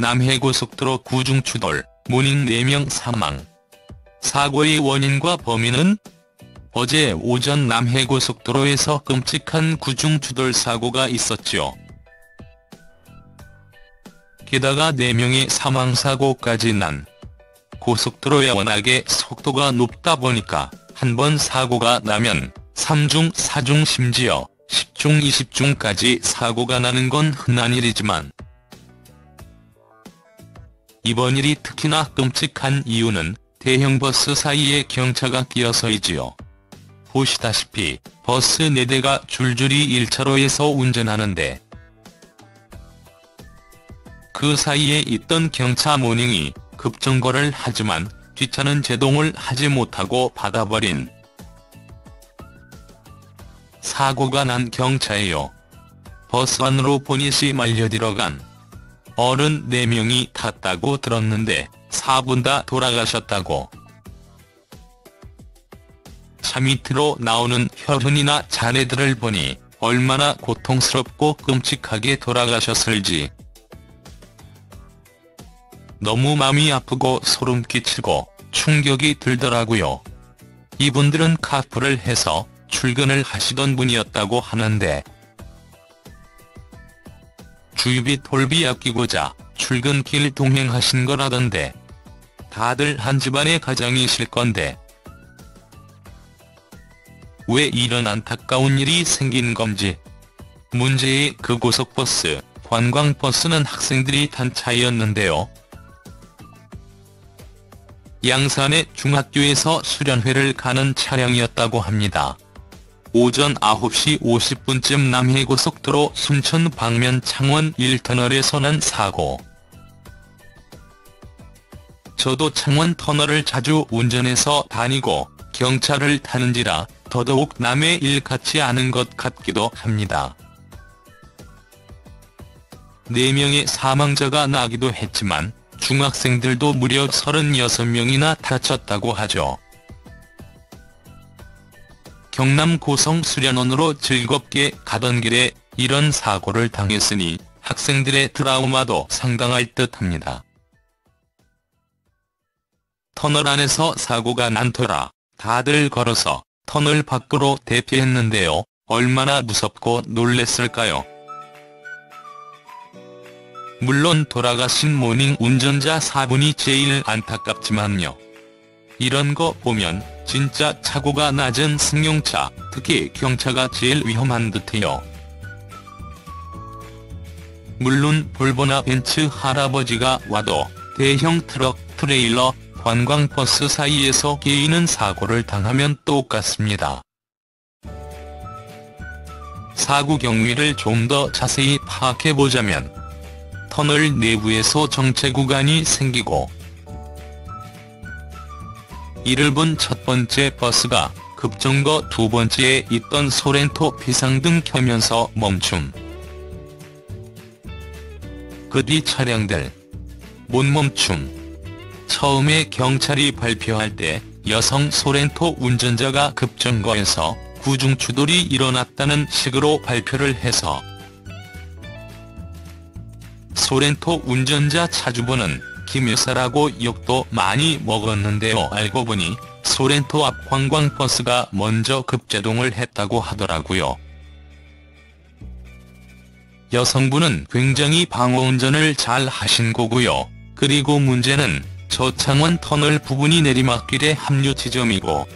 남해고속도로 구중 추돌, 모닝 4명 사망. 사고의 원인과 범인은 어제 오전 남해고속도로에서 끔찍한 구중 추돌 사고가 있었죠. 게다가 4명의 사망사고까지 난 고속도로에 워낙에 속도가 높다 보니까 한 번 사고가 나면 3중 4중 심지어 10중 20중까지 사고가 나는 건 흔한 일이지만 이번 일이 특히나 끔찍한 이유는 대형 버스 사이에 경차가 끼어서이지요. 보시다시피 버스 4대가 줄줄이 1차로에서 운전하는데 그 사이에 있던 경차 모닝이 급정거를 하지만 뒷차는 제동을 하지 못하고 받아버린 사고가 난 경차예요. 버스 안으로 보닛이 말려 들어간 어른 4명이 탔다고 들었는데 4분 다 돌아가셨다고. 차 밑으로 나오는 혈흔이나 자네들을 보니 얼마나 고통스럽고 끔찍하게 돌아가셨을지. 너무 마음이 아프고 소름 끼치고 충격이 들더라고요. 이분들은 카풀을 해서 출근을 하시던 분이었다고 하는데 주유비 돌비 아끼고자 출근길 동행하신 거라던데 다들 한 집안의 가장이실 건데 왜 이런 안타까운 일이 생긴 건지 문제의 그 고속버스, 관광버스는 학생들이 탄 차이였는데요. 양산의 중학교에서 수련회를 가는 차량이었다고 합니다. 오전 9시 50분쯤 남해고속도로 순천 방면 창원 1터널에서 난 사고. 저도 창원 터널을 자주 운전해서 다니고 경차를 타는지라 더더욱 남의 일 같지 않은 것 같기도 합니다. 4명의 사망자가 나기도 했지만 중학생들도 무려 36명이나 다쳤다고 하죠. 경남 고성 수련원으로 즐겁게 가던 길에 이런 사고를 당했으니 학생들의 트라우마도 상당할 듯합니다. 터널 안에서 사고가 난 터라 다들 걸어서 터널 밖으로 대피했는데요. 얼마나 무섭고 놀랬을까요? 물론 돌아가신 모닝 운전자 4분이 제일 안타깝지만요. 이런 거 보면 진짜 차고가 낮은 승용차, 특히 경차가 제일 위험한 듯해요. 물론 볼보나 벤츠 할아버지가 와도 대형 트럭, 트레일러, 관광버스 사이에서 개인은 사고를 당하면 똑같습니다. 사고 경위를 좀 더 자세히 파악해보자면 터널 내부에서 정체 구간이 생기고 이를 본 첫 번째 버스가 급정거 두 번째에 있던 소렌토 비상등 켜면서 멈춤. 그 뒤 차량들 못 멈춤. 처음에 경찰이 발표할 때 여성 소렌토 운전자가 급정거에서 구중 추돌이 일어났다는 식으로 발표를 해서 소렌토 운전자 차주분은 김 여사라고 욕도 많이 먹었는데요. 알고 보니 소렌토 앞 관광버스가 먼저 급제동을 했다고 하더라고요. 여성분은 굉장히 방어운전을 잘 하신 거고요. 그리고 문제는 저창원 터널 부분이 내리막길의 합류 지점이고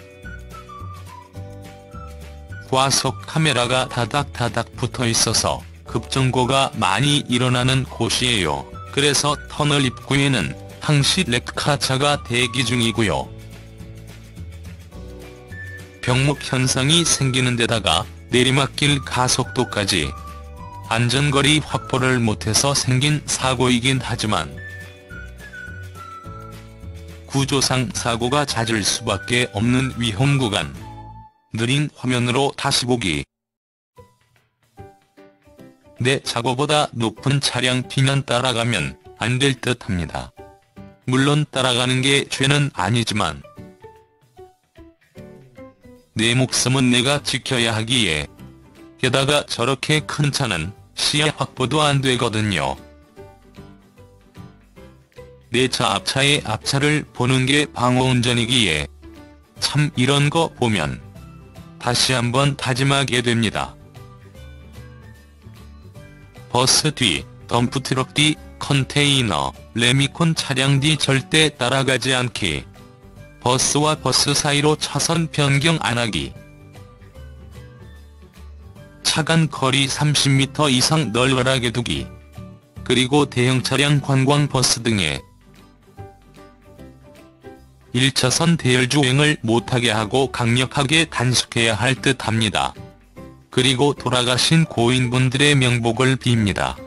과속 카메라가 다닥다닥 붙어 있어서 급정거가 많이 일어나는 곳이에요. 그래서 터널 입구에는 항시 레크카차가 대기 중이고요. 병목 현상이 생기는 데다가 내리막길 가속도까지 안전거리 확보를 못해서 생긴 사고이긴 하지만 구조상 사고가 잦을 수밖에 없는 위험 구간. 느린 화면으로 다시 보기. 내 차고보다 높은 차량 뒤만 따라가면 안 될 듯합니다. 물론 따라가는 게 죄는 아니지만 내 목숨은 내가 지켜야 하기에 게다가 저렇게 큰 차는 시야 확보도 안 되거든요. 내 차 앞차의 앞차를 보는 게 방어운전이기에 참 이런 거 보면 다시 한번 다짐하게 됩니다. 버스 뒤, 덤프트럭 뒤, 컨테이너, 레미콘 차량 뒤 절대 따라가지 않기. 버스와 버스 사이로 차선 변경 안 하기. 차간 거리 30m 이상 널널하게 두기. 그리고 대형 차량 관광버스 등에 1차선 대열 주행을 못하게 하고 강력하게 단속해야 할 듯 합니다. 그리고 돌아가신 고인분들의 명복을 빕니다.